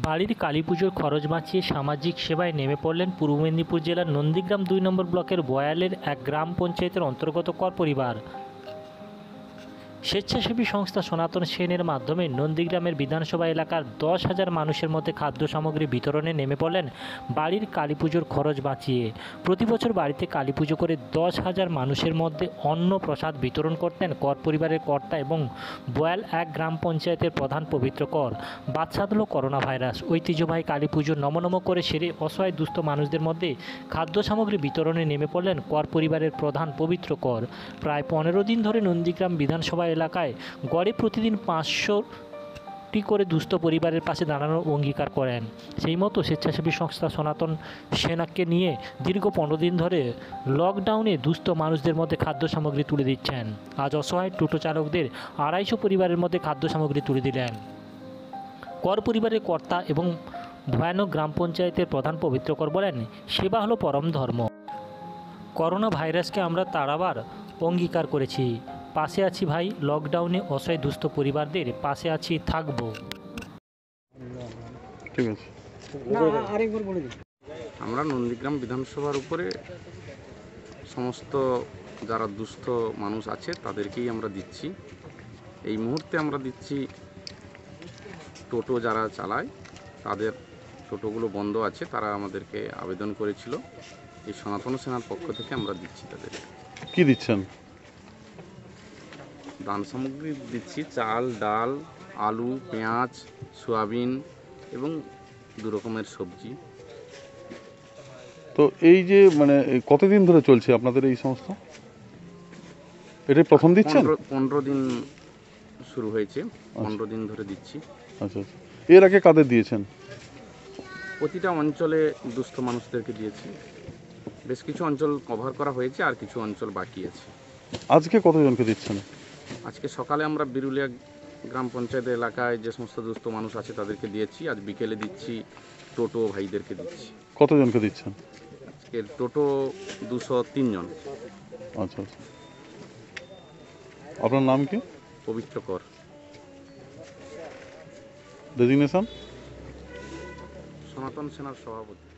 বাড়ির কালী পুজোর খরচ বাঁচিয়ে সামাজিক সেবায় নেমে পড়লেন পূর্ব মেদিনীপুর জেলার নন্দীগ্রাম দুই নম্বর ব্লকের বয়ালের এক গ্রাম পঞ্চায়েতের অন্তর্গত কর পরিবার। স্বেচ্ছাসেবী সংস্থা সনাতন সেনের মাধ্যমে নন্দীগ্রামের বিধানসভা এলাকার দশ হাজার মানুষের মধ্যে খাদ্য সামগ্রী বিতরণে নেমে পড়লেন বাড়ির কালীপুজোর খরচ বাঁচিয়ে। প্রতি বছর বাড়িতে কালী পুজো করে দশ হাজার মানুষের মধ্যে অন্ন প্রসাদ বিতরণ করতেন কর পরিবারের কর্তা এবং বয়াল এক গ্রাম পঞ্চায়েতের প্রধান পবিত্র কর। বাদশাদ হলো করোনা ভাইরাস। ঐতিহ্যবাহী কালী পুজো নমনম করে সেরে অসহায় দুস্থ মানুষদের মধ্যে খাদ্য সামগ্রী বিতরণে নেমে পড়লেন কর পরিবারের প্রধান পবিত্র কর। প্রায় পনেরো দিন ধরে নন্দীগ্রাম বিধানসভা এলাকায় গড়ে প্রতিদিন পাঁচশো করে দুস্থ পরিবারের পাশে দাঁড়ানোর অঙ্গীকার করেন। সেই মতো স্বেচ্ছাসেবী সংস্থা সনাতন সেনাকে নিয়ে দীর্ঘ পনেরো দিন ধরে লকডাউনে দুস্থ মানুষদের মধ্যে খাদ্য সামগ্রী তুলে দিচ্ছেন। আজ অসহায় টোটো চালকদের আড়াইশো পরিবারের মধ্যে খাদ্য সামগ্রী তুলে দিলেন। কর পরিবারের কর্তা এবং ভয়ানক গ্রাম পঞ্চায়েতের প্রধান পবিত্র কর বলেন, সেবা হলো পরম ধর্ম। করোনা ভাইরাসকে আমরা তাড়াবার অঙ্গীকার করেছি। পাশে আছি ভাই লকডাউনে অসহায় দুস্থ পরিবারদের পাশে আছি থাকব। ঠিক আছে। আমরা নন্দীগ্রাম বিধানসভার উপরে সমস্ত যারা দুস্থ মানুষ আছে তাদেরকেই আমরা দিচ্ছি। এই মুহূর্তে আমরা দিচ্ছি টোটো যারা চালায় তাদের টোটোগুলো বন্ধ আছে তারা আমাদেরকে আবেদন করেছিল। এই সনাতন সেনার পক্ষ থেকে আমরা দিচ্ছি তাদের কি দিচ্ছেন? দান সামগ্রী দিচ্ছি চাল ডাল আলু পেঁয়াজ সয়াবিন এবং দু রকমের সবজি। তো এই যে মানে কতদিন ধরে চলছে আপনাদের এই সংস্থা? এটা প্রথম দিচ্ছেন? পনেরো দিন শুরু হয়েছে পনেরো দিন ধরে দিচ্ছি। আচ্ছা আচ্ছা। এর আগে কাদের দিয়েছেন? প্রতিটা অঞ্চলে দুস্থ মানুষদেরকে দিয়েছি। বেশ কিছু অঞ্চল কভার করা হয়েছে আর কিছু অঞ্চল বাকি আছে। আজকে কতজনকে দিচ্ছেন? আজকে সকালে আমরা বিরুলিয়া গ্রাম পঞ্চায়েত এলাকায় যে সমস্ত দুস্থ মানুষ আছে তাদেরকে দিয়েছি। আজ বিকেলে দিচ্ছি টোটো ভাইদেরকে দিচ্ছি। কতজনকে দিচ্ছেন? আজকে টোটো দুশো তিনজন আচ্ছা আচ্ছা। আপনার নাম কি? পবিত্র কর। ডেজিগনেশন? সনাতন সেনার সভাপতি।